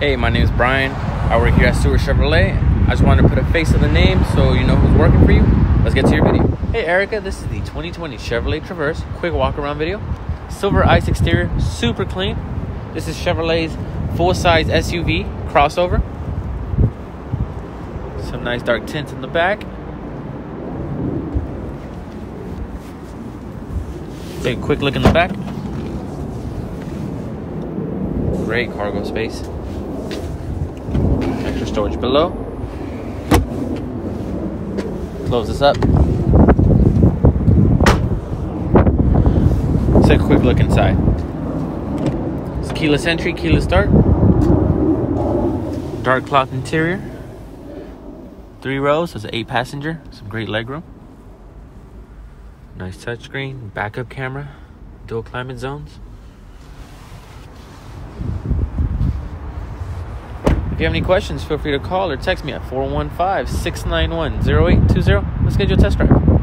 Hey, my name is Brian. I work here at Stewart Chevrolet. I just wanted to put a face to the name so you know who's working for you. Let's get to your video. Hey, Erica, this is the 2020 Chevrolet Traverse. Quick walk around video. Silver ice exterior, super clean. This is Chevrolet's full size SUV crossover. Some nice dark tints in the back. Take a quick look in the back. Great cargo space. Storage below. Close this up. Let's take a quick look inside. It's keyless entry, keyless start. Dark cloth interior. Three rows, so it's an eight passenger. Some great legroom. Nice touchscreen, backup camera, dual climate zones. If you have any questions, feel free to call or text me at 415 691 0820. Let's schedule a test drive.